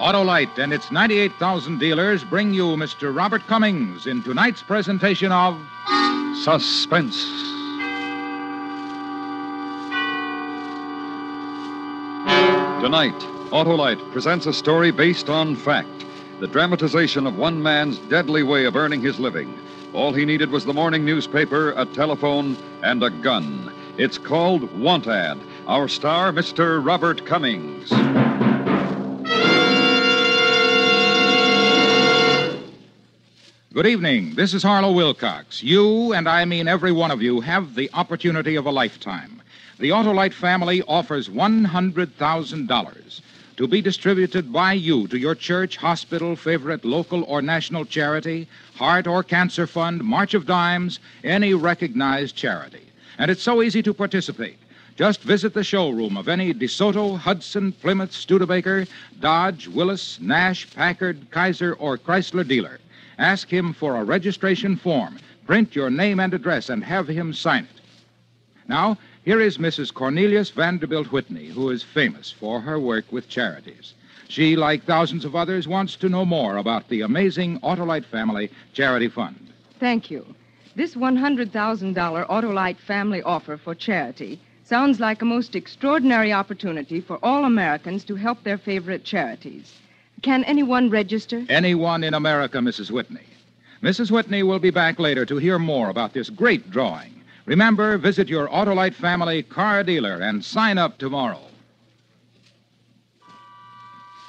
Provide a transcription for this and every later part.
Autolite and its 98,000 dealers bring you Mr. Robert Cummings in tonight's presentation of Suspense. Tonight, Autolite presents a story based on fact the dramatization of one man's deadly way of earning his living. All he needed was the morning newspaper, a telephone, and a gun. It's called Want Ad. Our star, Mr. Robert Cummings. Good evening. This is Harlow Wilcox. You, and I mean every one of you, have the opportunity of a lifetime. The Autolite family offers $100,000 to be distributed by you to your church, hospital, favorite local or national charity, heart or cancer fund, March of Dimes, any recognized charity. And it's so easy to participate. Just visit the showroom of any DeSoto, Hudson, Plymouth, Studebaker, Dodge, Willys, Nash, Packard, Kaiser, or Chrysler dealer. Ask him for a registration form. Print your name and address and have him sign it. Now, here is Mrs. Cornelius Vanderbilt Whitney, who is famous for her work with charities. She, like thousands of others, wants to know more about the amazing Autolite Family Charity Fund. Thank you. This $100,000 Autolite family offer for charity sounds like a most extraordinary opportunity for all Americans to help their favorite charities. Can anyone register? Anyone in America, Mrs. Whitney. Mrs. Whitney will be back later to hear more about this great drawing. Remember, visit your Autolite family car dealer and sign up tomorrow.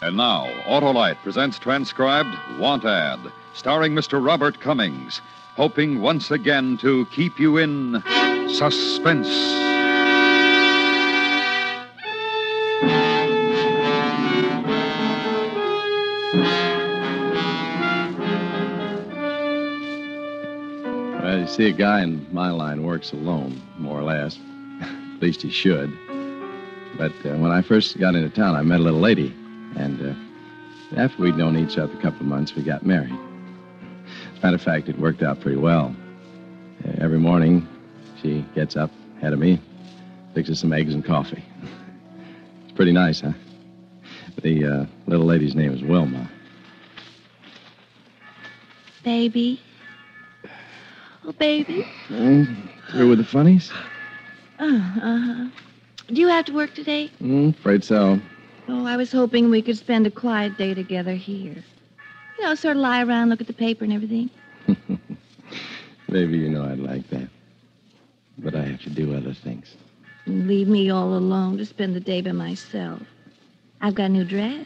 And now, Autolite presents transcribed Want Ad, starring Mr. Robert Cummings, hoping once again to keep you in suspense. See, a guy in my line works alone, more or less. At least he should. But uh, when I first got into town, I met a little lady. And uh, after we'd known each other a couple of months, we got married. As a matter of fact, it worked out pretty well. Uh, every morning, she gets up ahead of me, fixes some eggs and coffee. it's pretty nice, huh? The uh, little lady's name is Wilma. Baby. Oh, baby. Mm, through with the funnies? Uh, uh-huh. Do you have to work today? Mm, afraid so. Oh, I was hoping we could spend a quiet day together here. You know, sort of lie around, look at the paper and everything. Maybe you know I'd like that. But I have to do other things. Leave me all alone to spend the day by myself. I've got a new dress.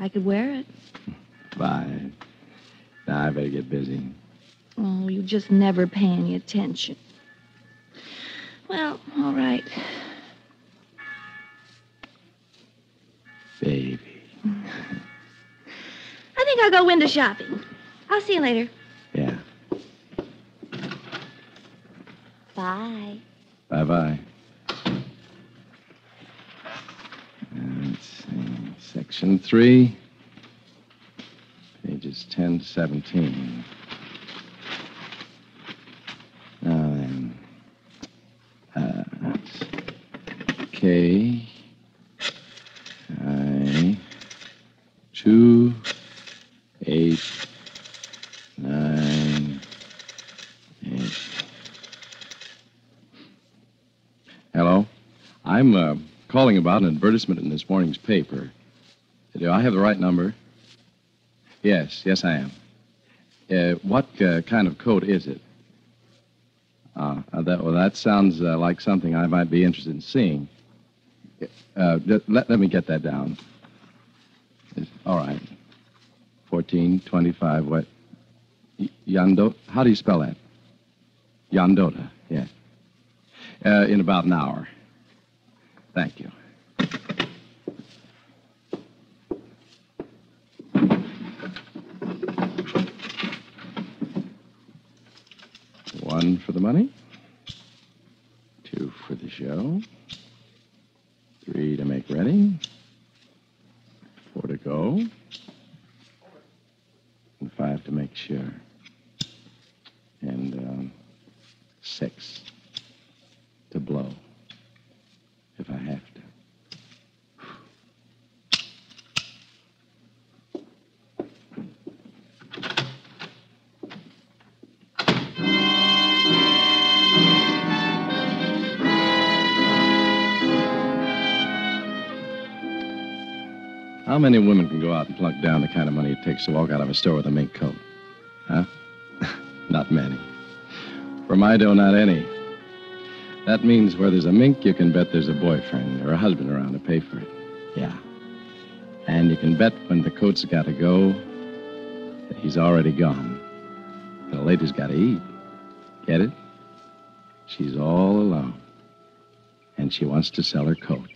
I could wear it. Bye. Now I better get busy. Oh, you just never pay any attention. Well, all right. Baby. I think I'll go window shopping. I'll see you later. Yeah. Bye. Bye bye. Let's see. Section three. Pages 10 to 17. Now then. Uh, that's K. I. Two. Eight. Nine. Eight. Hello. I'm uh, calling about an advertisement in this morning's paper. Do I have the right number? Yes, yes, I am. Uh, what uh, kind of coat is it? Uh, that, well, that sounds uh, like something I might be interested in seeing. Uh, let, let me get that down. It's- all right. 1425, what? Y- Yando? How do you spell that? Yandota, yeah. Uh, in about an hour. Thank you. One for the money. Two for the show. Ready. How many women can go out and plunk down the kind of money it takes to walk out of a store with a mink coat? Huh? not many. For my dough, not any. That means where there's a mink, you can bet there's a boyfriend or a husband around to pay for it. Yeah. And you can bet when the coat's got to go that he's already gone. The lady's got to eat. Get it? She's all alone. And she wants to sell her coat.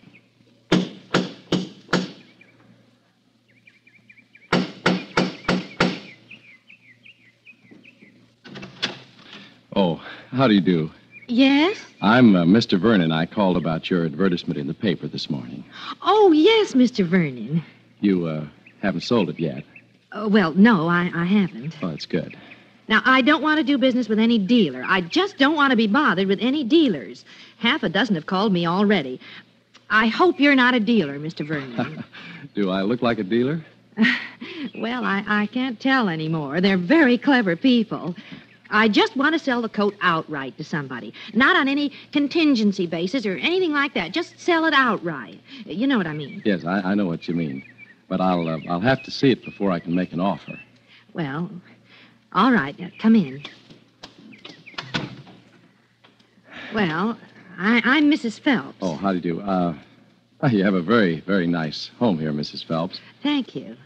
Oh, how do you do? Yes? I'm uh, Mr. Vernon. I called about your advertisement in the paper this morning. Oh, yes, Mr. Vernon. You uh, haven't sold it yet. Uh, well, no, I, I haven't. Oh, that's good. Now, I don't want to do business with any dealer. I just don't want to be bothered with any dealers. Half a dozen have called me already. I hope you're not a dealer, Mr. Vernon. Do I look like a dealer? well, I, I can't tell anymore. They're very clever people. I just want to sell the coat outright to somebody, not on any contingency basis or anything like that. Just sell it outright. You know what I mean? Yes, I, I know what you mean. But I'll uh, I'll have to see it before I can make an offer. Well, all right. Come in. Well, I, I'm Mrs. Phelps. Oh, how do you do? Uh, you have a very, very nice home here, Mrs. Phelps. Thank you.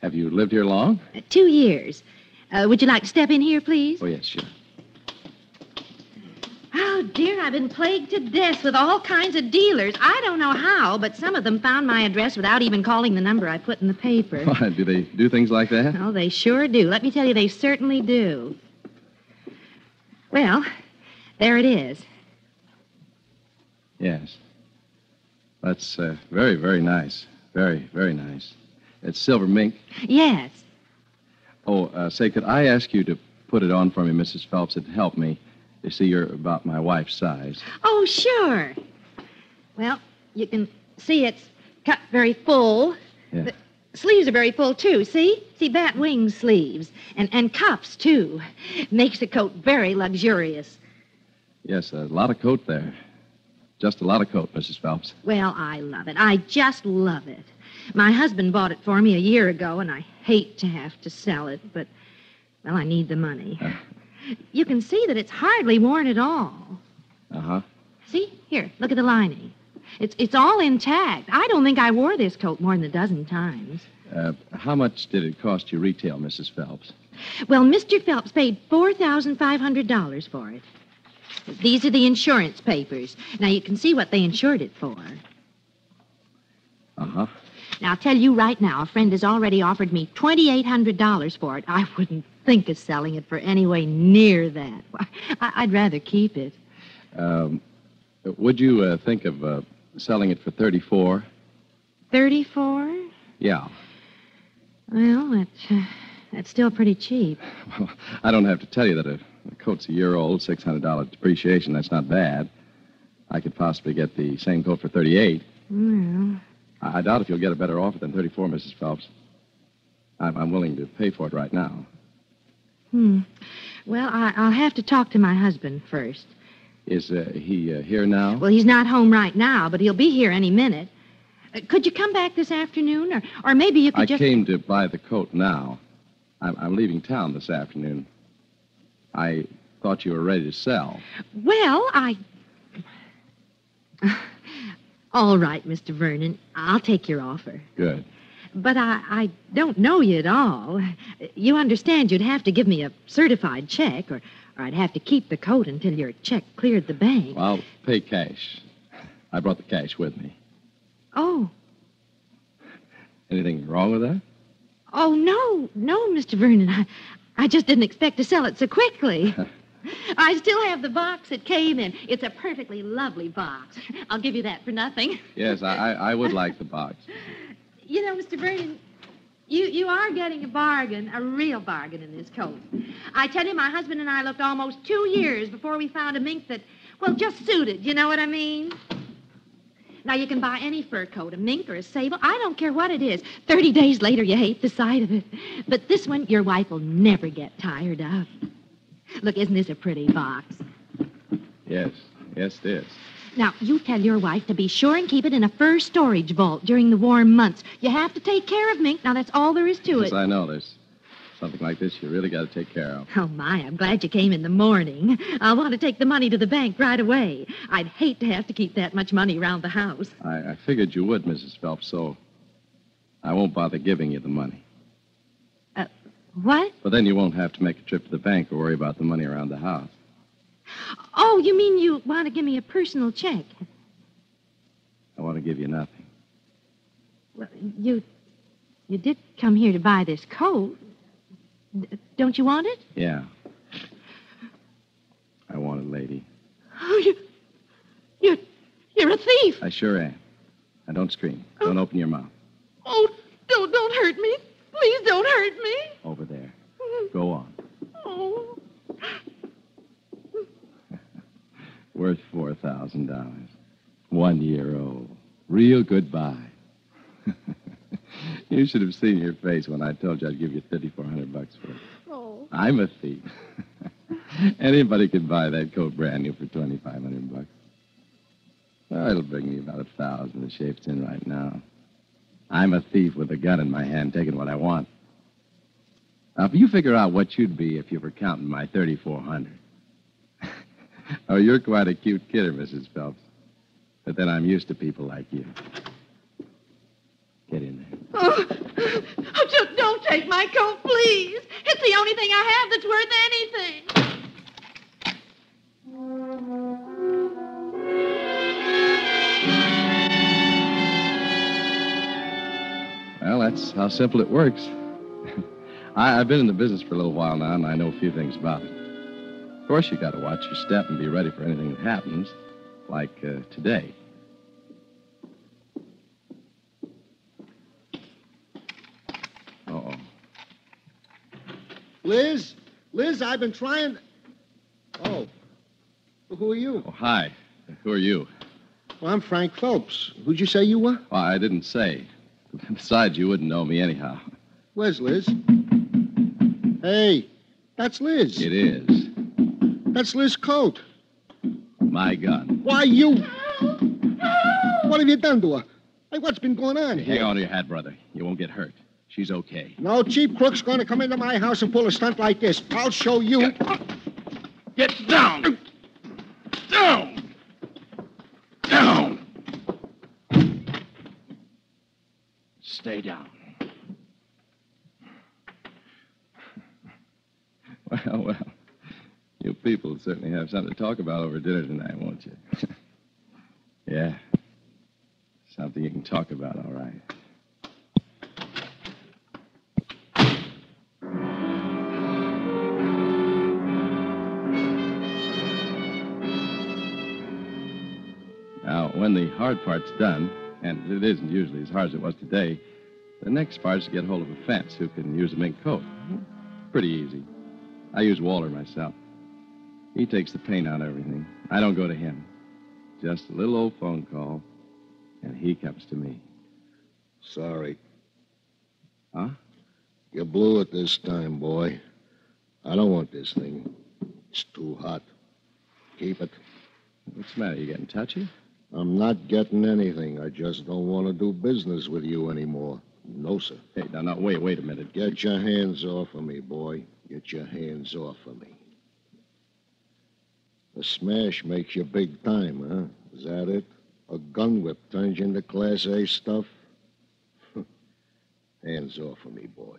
Have you lived here long? Uh, two years. Uh, would you like to step in here, please? Oh, yes, sure. Oh, dear, I've been plagued to death with all kinds of dealers. I don't know how, but some of them found my address without even calling the number I put in the paper. Why, do they do things like that? Oh, they sure do. Let me tell you, they certainly do. Well, there it is. Yes. That's uh, very, very nice. Very, very nice. It's silver mink. Yes. Oh, uh, say, could I ask you to put it on for me, Mrs. Phelps? It'd help me. You see, you're about my wife's size. Oh, sure. Well, you can see it's cut very full. Yeah. The sleeves are very full, too. See? See, bat wing sleeves. And, and cuffs, too. Makes the coat very luxurious. Yes, a lot of coat there. Just a lot of coat, Mrs. Phelps. Well, I love it. I just love it. My husband bought it for me a year ago, and I hate to have to sell it, but, well, I need the money. Uh. You can see that it's hardly worn at all. Uh huh. See? Here, look at the lining. It's, it's all intact. I don't think I wore this coat more than a dozen times. Uh, how much did it cost you retail, Mrs. Phelps? Well, Mr. Phelps paid $4,500 for it. These are the insurance papers. Now, you can see what they insured it for. Uh huh. Now, I'll tell you right now, a friend has already offered me $2,800 for it. I wouldn't think of selling it for anyway near that. I- I'd rather keep it. Um, would you uh, think of uh, selling it for 34? 34? Yeah. Well, that's, uh, that's still pretty cheap. Well, I don't have to tell you that a, a coat's a year old, $600 depreciation. That's not bad. I could possibly get the same coat for 38. Well, I, I doubt if you'll get a better offer than 34, Mrs. Phelps. I'm, I'm willing to pay for it right now. hmm. Well, I, I'll have to talk to my husband first. Is uh, he uh, here now? Well, he's not home right now, but he'll be here any minute. Uh, could you come back this afternoon, or, or maybe you could I just. came to buy the coat now. I'm, I'm leaving town this afternoon. I thought you were ready to sell. Well, I. All right, Mr. Vernon. I'll take your offer. Good. But I, I don't know you at all. You understand you'd have to give me a certified check, or, or I'd have to keep the coat until your check cleared the bank. I'll pay cash. I brought the cash with me. Oh, Anything wrong with that? oh, no, no, Mr. Vernon. I, I just didn't expect to sell it so quickly. I still have the box it came in. It's a perfectly lovely box. I'll give you that for nothing. Yes, I, I, would like the box. You know, Mr. Vernon, you, you are getting a bargain, a real bargain in this coat. I tell you, my husband and I looked almost two years before we found a mink that, well, just suited. You know what I mean? Now, you can buy any fur coat, a mink or a sable. I don't care what it is. Thirty days later, you hate the sight of it. But this one, your wife will never get tired of. Look, isn't this a pretty box? Yes, yes, it is. Now, you tell your wife to be sure and keep it in a fur storage vault during the warm months. You have to take care of Mink. Now, that's all there is to Yes, it. Yes, I know. There's something like this you really got to take care of. Oh, my, I'm glad you came in the morning. I want to take the money to the bank right away. I'd hate to have to keep that much money around the house. I, I figured you would, Mrs. Phelps, so I won't bother giving you the money. What? But then you won't have to make a trip to the bank or worry about the money around the house. Oh, you mean you want to give me a personal check? I want to give you nothing. Well, you, you did come here to buy this coat. D- Don't you want it? Yeah. I want it, lady. Oh, you, you're, you're a thief. I sure am. Now don't scream. Don't open your mouth. Oh, don't, don't hurt me. Please don't hurt me. Over there. Go on. Oh. Worth four thousand dollars. One year old. Real goodbye. you should have seen your face when I told you I'd give you thirty-four hundred bucks for it. Oh. I'm a thief. Anybody could buy that coat brand new for twenty-five hundred bucks. Well, it'll bring me about a thousand the shape it's in right now. I'm a thief with a gun in my hand, taking what I want. Now, if you figure out what you'd be if you were counting my thirty-four hundred. oh, you're quite a cute kidder, Mrs. Phelps. But then I'm used to people like you. Get in there. Oh, oh, just don't take my coat, please. It's the only thing I have that's worth anything. That's how simple it works. I, I've been in the business for a little while now, and I know a few things about it. Of course, you got to watch your step and be ready for anything that happens, like uh, today. Uh-oh. Liz? Liz, I've been trying. Oh. Who are you? Oh, hi. Who are you? Well, I'm Frank Phelps. Who'd you say you were? Well, I didn't say. Besides, you wouldn't know me anyhow. Where's Liz? Hey, that's Liz. It is. That's Liz Coat. My gun. Why, you. What have you done to her? Hey, what's been going on here? Hang on to your hat, brother. You won't get hurt. She's okay. No cheap crook's going to come into my house and pull a stunt like this. I'll show you. Get! Down! Down! Stay down. Well, oh, well. You people certainly have something to talk about over dinner tonight, won't you? yeah. Something you can talk about, all right. Now, when the hard part's done, and it isn't usually as hard as it was today, the next part's to get hold of a fence who can use a mink coat. Pretty easy. I use Waller myself. He takes the pain out of everything. I don't go to him. Just a little old phone call, and he comes to me. Sorry. Huh? You blew it this time, boy. I don't want this thing. It's too hot. Keep it. What's the matter? You getting touchy? I'm not getting anything. I just don't want to do business with you anymore. No, sir. Hey, now, now, wait, wait a minute. Get your hands off of me, boy. Get your hands off of me. The smash makes you big time, huh? Is that it? A gun whip turns you into Class A stuff? hands off of me, boy.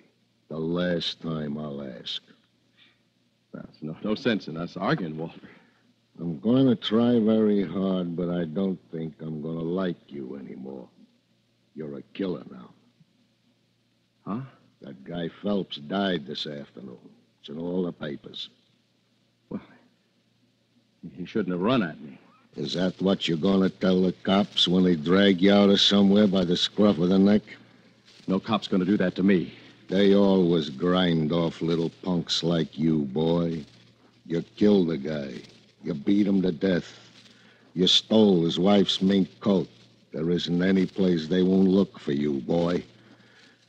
The last time I'll ask. That's no, no sense in us arguing, Walter. I'm going to try very hard, but I don't think I'm going to like you anymore. You're a killer now. Huh? That guy Phelps died this afternoon. It's in all the papers. Well, he shouldn't have run at me. Is that what you're going to tell the cops when they drag you out of somewhere by the scruff of the neck? No cop's going to do that to me. They always grind off little punks like you, boy. You killed a guy. You beat him to death. You stole his wife's mink coat. There isn't any place they won't look for you, boy.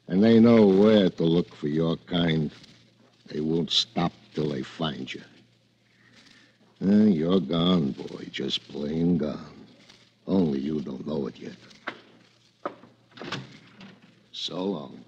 And they know where to look for your kind. They won't stop till they find you. Eh, you're gone, boy. Just plain gone. Only you. Don't know it yet. So long.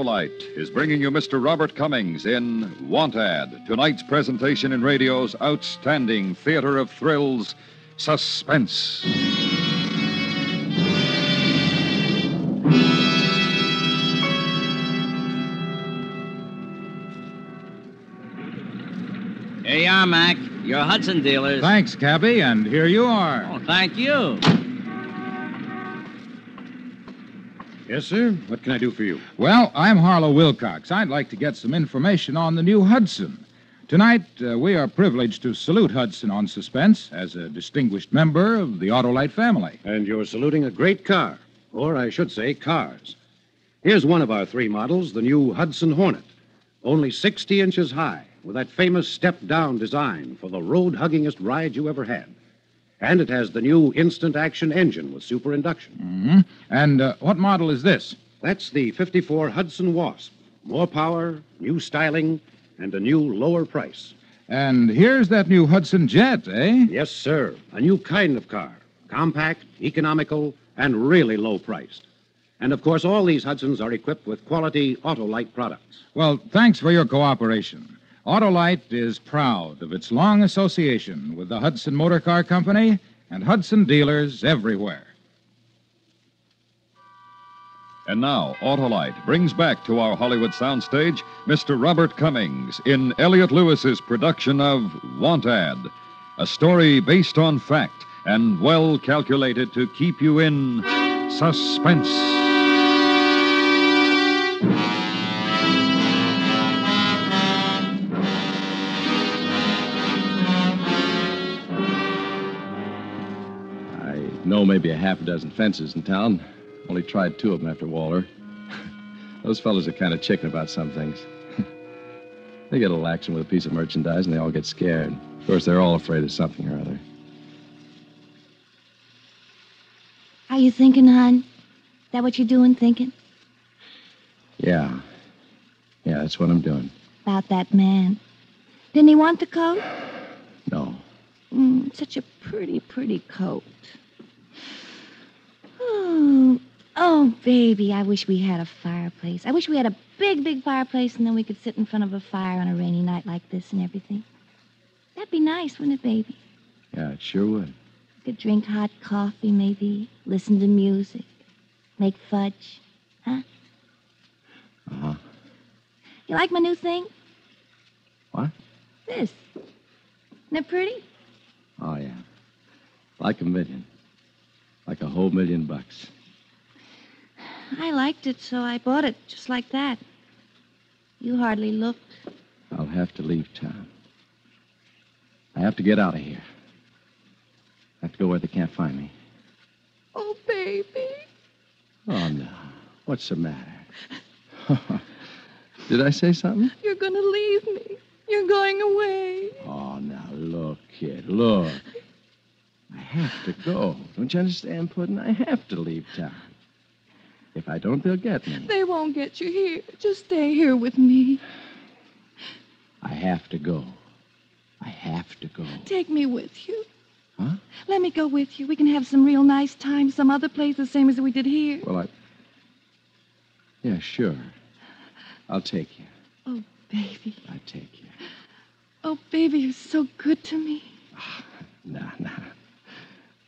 Autolite is bringing you Mr. Robert Cummings in Want Ad, tonight's presentation in radio's outstanding theater of thrills, Suspense. Here you are, Mac. Your Hudson dealers. Thanks, Cabby, and here you are. Oh, thank you. Yes, sir. What can I do for you? Well, I'm Harlow Wilcox. I'd like to get some information on the new Hudson. Tonight, uh, we are privileged to salute Hudson on Suspense as a distinguished member of the Autolite family. And you're saluting a great car, or I should say, cars. Here's one of our three models, the new Hudson Hornet. Only 60 inches high, with that famous step down design for the road huggingest ride you ever had. And it has the new instant action engine with super induction. hmm And uh, what model is this? That's the 54 Hudson Wasp. More power, new styling, and a new lower price. And here's that new Hudson Jet, eh? Yes, sir. A new kind of car. Compact, economical, and really low priced. And of course, all these Hudsons are equipped with quality Autolite products. Well, thanks for your cooperation. Autolite is proud of its long association with the Hudson Motor Car Company and Hudson dealers everywhere. And now, Autolite brings back to our Hollywood soundstage Mr. Robert Cummings in Elliot Lewis's production of Want Ad, a story based on fact and well calculated to keep you in suspense. Know maybe a half a dozen fences in town. Only tried two of them after Waller. Those fellows are kind of chicken about some things. they get a little action with a piece of merchandise and they all get scared. Of course, they're all afraid of something or other. Are you thinking, hon? That what you're doing, thinking? Yeah. Yeah, that's what I'm doing. About that man. Didn't he want the coat? No. Mm, such a pretty, pretty coat. Oh, oh, baby, I wish we had a fireplace. I wish we had a big, big fireplace and then we could sit in front of a fire on a rainy night like this and everything. That'd be nice, wouldn't it, baby? Yeah, it sure would. We could drink hot coffee, maybe, listen to music, make fudge. Huh? Uh-huh. You like my new thing? What? This. Isn't it pretty? Oh, yeah. Like a million. Like a whole million bucks. I liked it, so I bought it just like that. You hardly looked. I'll have to leave town. I have to get out of here. I have to go where they can't find me. Oh, baby. Oh, no. What's the matter? Did I say something? You're going to leave me. You're going away. Oh, now, look, kid, look. I have to go. Don't you understand, Puddin'? I have to leave town. If I don't, they'll get me. They won't get you here. Just stay here with me. I have to go. I have to go. Take me with you. Huh? Let me go with you. We can have some real nice time some other place the same as we did here. Well, I. Yeah, sure. I'll take you. Oh, baby. I take you. Oh, baby, you're so good to me. Ah, no, no.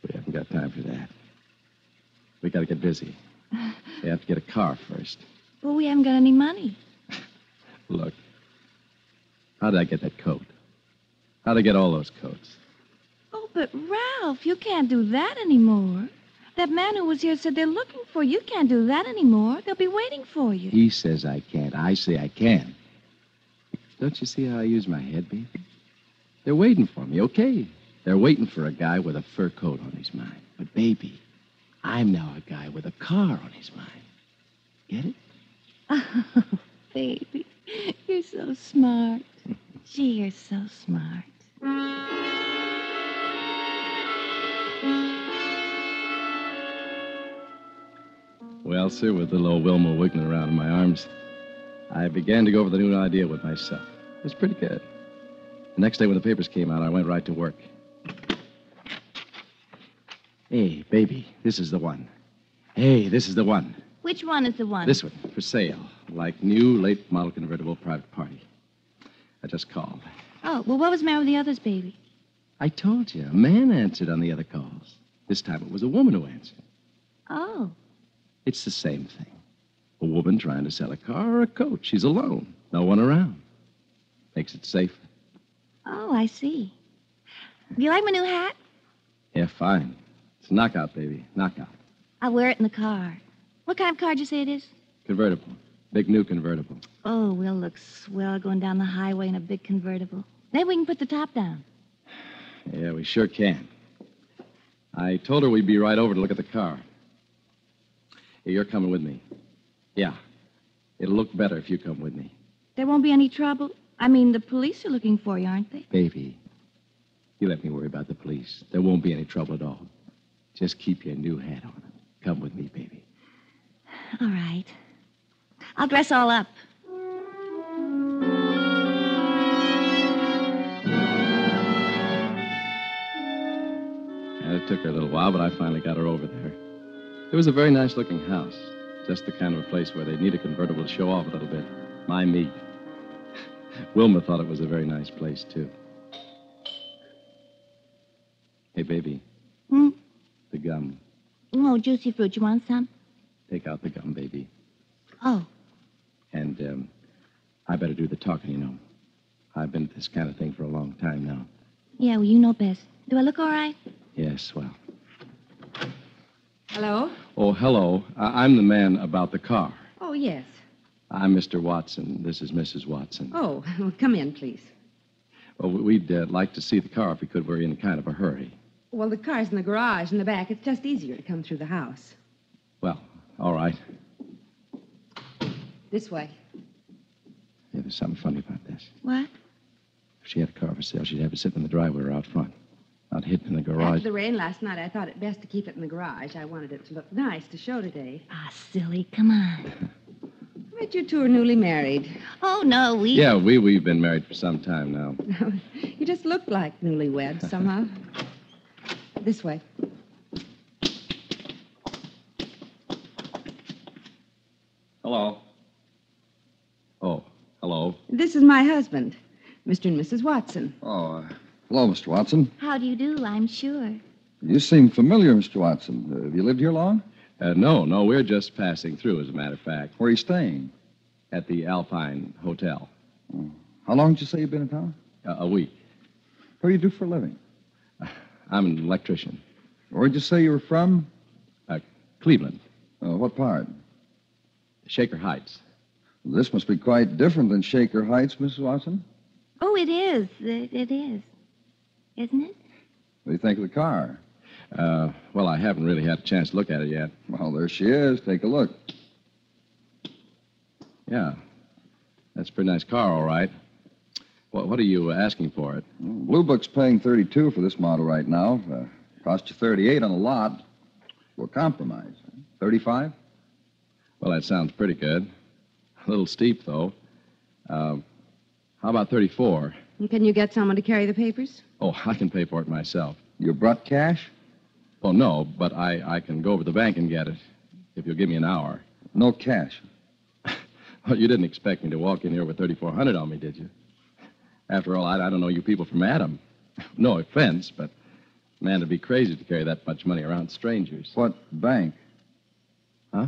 We haven't got time for that. We got to get busy. We have to get a car first. Well, we haven't got any money. Look, how did I get that coat? How'd I get all those coats? Oh, but Ralph, you can't do that anymore. That man who was here said they're looking for you. You can't do that anymore. They'll be waiting for you. He says I can't. I say I can. Don't you see how I use my head, baby? They're waiting for me, okay? They're waiting for a guy with a fur coat on his mind. But, baby, I'm now a guy with a car on his mind. Get it? Oh, baby, you're so smart. Gee, you're so smart. Well, sir, with little old Wilma wiggling around in my arms, I began to go over the new idea with myself. It was pretty good. The next day when the papers came out, I went right to work. Hey, baby, this is the one. Hey, this is the one. Which one is the one? This one, for sale. Like new, late model convertible private party. I just called. Oh, well, what was the matter with the others, baby? I told you, a man answered on the other calls. This time it was a woman who answered. Oh. It's the same thing. A woman trying to sell a car or a coach. She's alone, no one around. Makes it safer. Oh, I see. Do you like my new hat? Yeah, fine. It's a knockout, baby. Knockout. I'll wear it in the car. What kind of car did you say it is? Convertible. Big new convertible. Oh, we'll look swell going down the highway in a big convertible. Maybe we can put the top down. Yeah, we sure can. I told her we'd be right over to look at the car. Hey, you're coming with me. Yeah. It'll look better if you come with me. There won't be any trouble. I mean, the police are looking for you, aren't they? Baby, you let me worry about the police. There won't be any trouble at all. Just keep your new hat on. Come with me, baby. All right. I'll dress all up. And it took her a little while, but I finally got her over there. It was a very nice looking house. Just the kind of a place where they'd need a convertible to show off a little bit. My meat. Wilma thought it was a very nice place, too. Hey, baby. The gum. Oh, juicy fruit. You want some? Take out the gum, baby. Oh. And um, I better do the talking, you know. I've been at this kind of thing for a long time now. Yeah, well, you know best. Do I look all right? Yes, well. Hello? Oh, hello. I- I'm the man about the car. Oh, yes. I'm Mr. Watson. This is Mrs. Watson. Oh, well, come in, please. Well, we'd uh, like to see the car if we could. We're in kind of a hurry. Well, the car's in the garage in the back. It's just easier to come through the house. Well, all right. This way. Yeah, there's something funny about this. What? If she had a car for sale, she'd have it sitting in the driveway or out front. Not hidden in the garage. After the rain last night, I thought it best to keep it in the garage. I wanted it to look nice to show today. Ah, silly. Come on. I bet you two are newly married. Oh, no, we. Yeah, we, we've been married for some time now. you just look like newlyweds somehow. this way. Hello. Oh, hello. This is my husband, Mr. and Mrs. Watson. Oh, uh, hello, Mr. Watson. How do you do? I'm sure. You seem familiar, Mr. Watson. Uh, have you lived here long? Uh, no, no, we're just passing through, as a matter of fact, Where are you staying? at the Alpine Hotel. How long did you say you've been in town? Uh, a week. What do you do for a living? I'm an electrician. Where'd you say you were from? Uh, Cleveland, Uh, what part? Shaker Heights. This must be quite different than Shaker Heights, Mrs. Watson. Oh, it is. It, it is. Isn't it? What do you think of the car? Uh, well, I haven't really had a chance to look at it yet. Well, there she is. Take a look. Yeah. That's a pretty nice car, all right. What, what are you asking for it? Blue Book's paying 32 for this model right now. Uh, cost you 38 on the lot. We'll compromise. 35? Well, that sounds pretty good. A little steep, though. Uh, how about 34? And Can you get someone to carry the papers? Oh, I can pay for it myself. You brought cash? Oh, no, but I, I can go over to the bank and get it if you'll give me an hour. No cash. Well, you didn't expect me to walk in here with 3400 on me, did you? After all, I, I don't know you people from Adam. No offense, but man, it'd be crazy to carry that much money around strangers. What bank? Huh?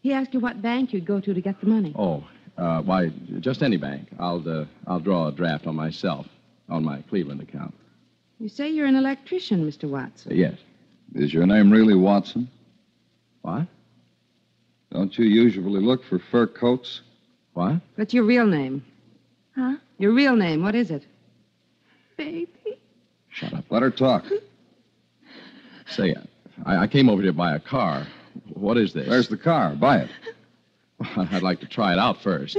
He asked you what bank you'd go to to get the money. Oh, uh, why, just any bank. I'll, uh, I'll draw a draft on myself on my Cleveland account. You say you're an electrician, Mr. Watson. Uh, yes. Is your name really Watson? What? Don't you usually look for fur coats? What? What's your real name? Huh? Your real name, what is it? Baby. Shut up. Let her talk. Say, I, I came over here to buy a car. What is this? There's the car. Buy it. I'd like to try it out first.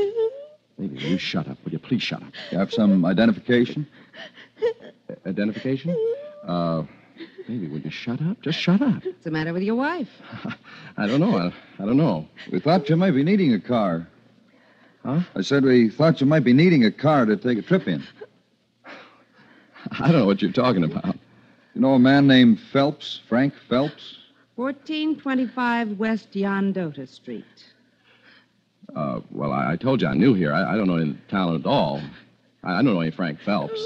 Baby, will you shut up? Will you please shut up? You have some identification? Identification? Uh, Baby, will you shut up? Just shut up. What's the matter with your wife? I don't know. I, I don't know. We thought you might be needing a car. Huh? I said we thought you might be needing a car to take a trip in. I don't know what you're talking about. You know a man named Phelps, Frank Phelps? 1425 West Yondota Street. Uh, well, I, I told you I knew here. I, I don't know any town at all. I, I don't know any Frank Phelps.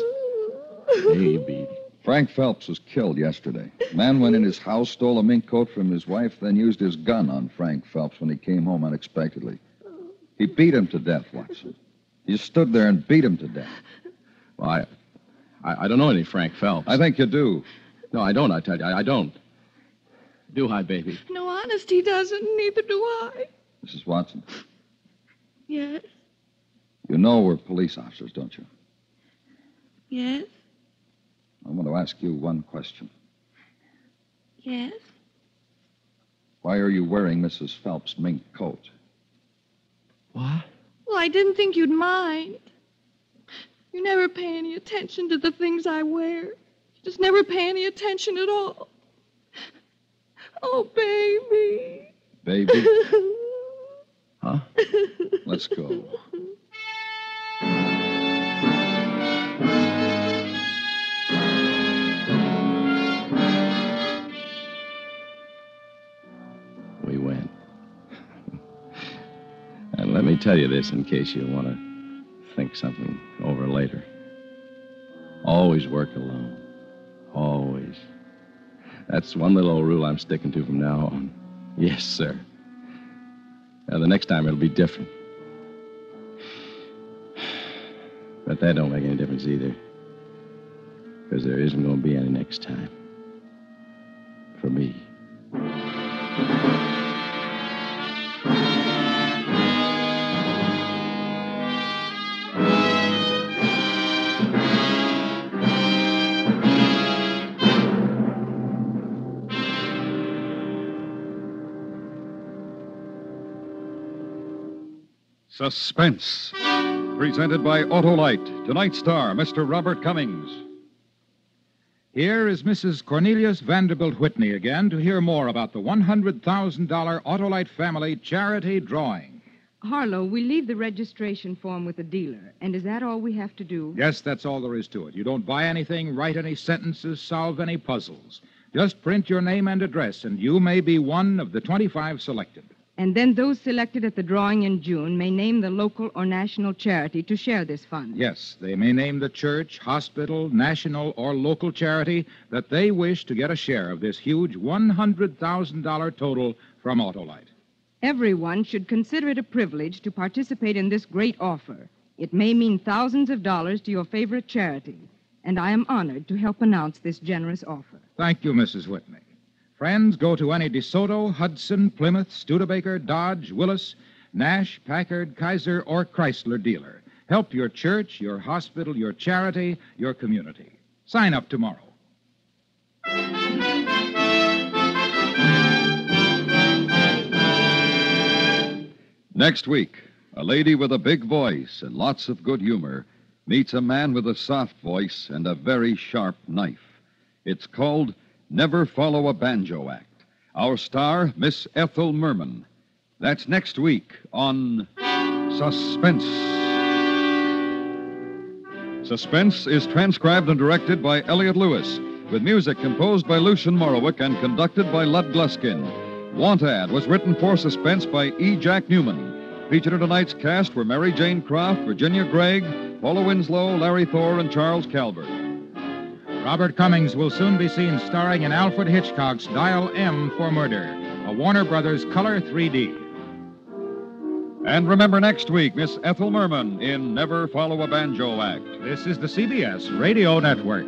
Baby. Frank Phelps was killed yesterday. Man went in his house, stole a mink coat from his wife, then used his gun on Frank Phelps when he came home unexpectedly. He beat him to death, Watson. He stood there and beat him to death. Well, I, I, I don't know any Frank Phelps. I think you do. No, I don't, I tell you. I, I don't. Do I, baby? No, honest, he doesn't. Neither do I. Mrs. Watson, Yes, you know we're police officers, don't you? yes, I want to ask you one question. yes. Why are you wearing Mrs. Phelps' mink coat? What? Well, I didn't think you'd mind. You never pay any attention to the things I wear. You just never pay any attention at all. Oh, baby. Baby, Huh? let's go. Tell you this in case you want to think something over later. Always work alone. Always. That's one little old rule I'm sticking to from now on. Yes, sir. Now, the next time it'll be different. But that don't make any difference either. Because there isn't going to be any next time. Suspense. Presented by Autolite. Tonight's star, Mr. Robert Cummings. Here is Mrs. Cornelius Vanderbilt Whitney again to hear more about the $100,000 Autolite family charity drawing. Harlow, we leave the registration form with the dealer. And is that all we have to do? Yes, that's all there is to it. You don't buy anything, write any sentences, solve any puzzles. Just print your name and address, and you may be one of the 25 selected. And then those selected at the drawing in June may name the local or national charity to share this fund. Yes, they may name the church, hospital, national, or local charity that they wish to get a share of this huge $100,000 total from Autolite. Everyone should consider it a privilege to participate in this great offer. It may mean thousands of dollars to your favorite charity. And I am honored to help announce this generous offer. Thank you, Mrs. Whitney. Friends, go to any DeSoto, Hudson, Plymouth, Studebaker, Dodge, Willys, Nash, Packard, Kaiser, or Chrysler dealer. Help your church, your hospital, your charity, your community. Sign up tomorrow. Next week, a lady with a big voice and lots of good humor meets a man with a soft voice and a very sharp knife. It's called Never Follow a Banjo Act. Our star, Miss Ethel Merman. That's next week on Suspense. Suspense is transcribed and directed by Elliot Lewis, with music composed by Lucien Moraweck and conducted by Lud Gluskin. Want Ad was written for Suspense by E. Jack Neuman. Featured in tonight's cast were Mary Jane Croft, Virginia Gregg, Paula Winslow, Larry Thor, and Charles Calvert. Robert Cummings will soon be seen starring in Alfred Hitchcock's Dial M for Murder, a Warner Brothers Color 3D. And remember next week, Miss Ethel Merman in Never Follow a Banjo Act. This is the CBS Radio Network.